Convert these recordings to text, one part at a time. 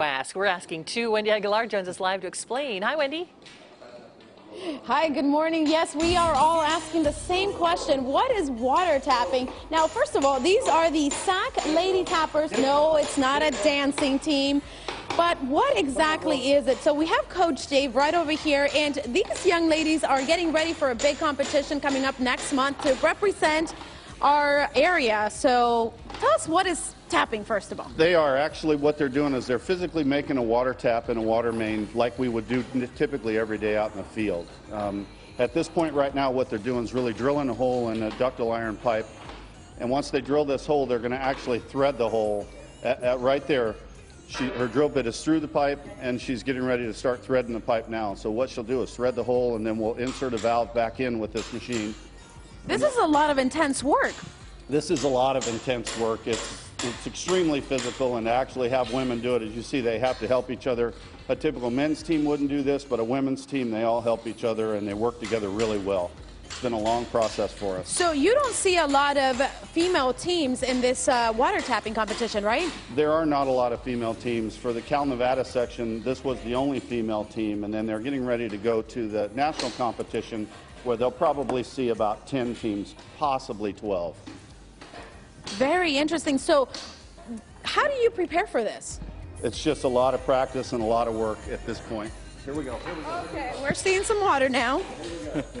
Ask. We're asking too. Wendy Aguilar joins us live to explain. Hi, Wendy. Hi, good morning. Yes, we are all asking the same question. What is water tapping? Now, first of all, these are the SAC Lady Tappers. No, it's not a dancing team. But what exactly is it? So we have Coach Dave right over here, and these young ladies are getting ready for a big competition coming up next month to represent our area. So tell us what is tapping, first of all. They are actually what they're doing is they're physically making a water tap in a water main like we would do typically every day out in the field. Um, at this point right now, what they're doing is really drilling a hole in a ductile iron pipe. And once they drill this hole, they're going to actually thread the hole at, at right there. She, her drill bit is through the pipe, and she's getting ready to start threading the pipe now. So what she'll do is thread the hole, and then we'll insert a valve back in with this machine. This is a lot of intense work. This is a lot of intense work. It's it's extremely physical, and to actually have women do it, as you see, they have to help each other. A typical men's team wouldn't do this, but a women's team, they all help each other and they work together really well. Been a long process for us. So you don't see a lot of female teams in this uh, water tapping competition, right? There are not a lot of female teams. For the Cal Nevada section, this was the only female team, and then they're getting ready to go to the national competition where they'll probably see about 10 teams, possibly 12. Very interesting. So, how do you prepare for this? It's just a lot of practice and a lot of work at this point. Here we go. Here we go. Okay, we're seeing some water now.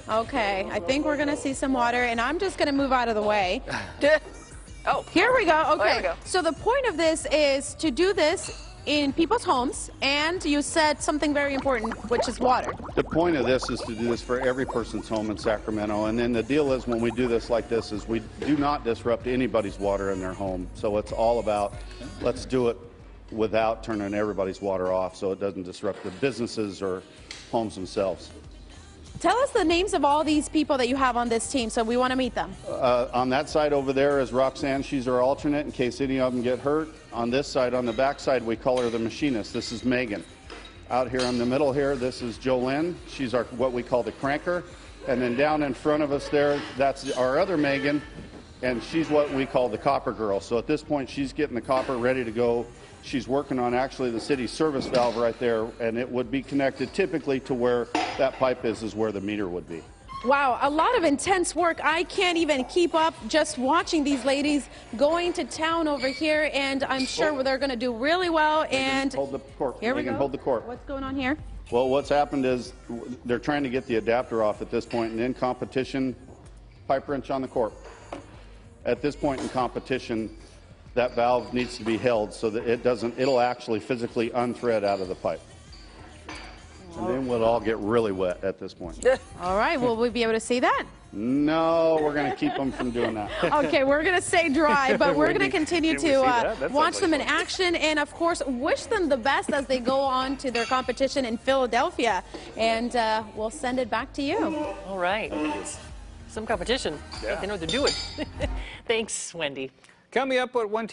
Okay, I think we're going to see some water, and I'm just going to move out of the way. oh, here we go. Oh, okay, oh, we go. so the point of this is to do this in people's homes, and you said something very important, which is water. The point of this is to do this for every person's home in Sacramento, and then the deal is when we do this like this is we do not disrupt anybody's water in their home. So it's all about let's do it without turning everybody's water off so it doesn't disrupt the businesses or homes themselves. Tell us the names of all these people that you have on this team, so we want to meet them. Uh, on that side over there is Roxanne. She's our alternate in case any of them get hurt. On this side, on the back side, we call her the machinist. This is Megan. Out here in the middle here, this is Jolyn. She's our what we call the cranker. And then down in front of us there, that's our other Megan, and she's what we call the copper girl. So at this point, she's getting the copper ready to go she's working on actually the city service valve right there, and it would be connected typically to where that pipe is, is where the meter would be. Wow, a lot of intense work. I can't even keep up just watching these ladies going to town over here, and I'm sure oh. they're going to do really well. And hold the corp. Here we go. Hold the corp. What's going on here? Well, what's happened is they're trying to get the adapter off at this point, and in competition, pipe wrench on the corp. At this point in competition, that valve needs to be held so that it doesn't, it'll actually physically unthread out of the pipe. And then we'll all get really wet at this point. all right, will we be able to see that? No, we're going to keep them from doing that. okay, we're going to stay dry, but we're going to continue to uh, watch them in action and, of course, wish them the best as they go on to their competition in Philadelphia. And uh, we'll send it back to you. All right. Some competition. Yeah. They know what they're doing. Thanks, Wendy. Coming up at 1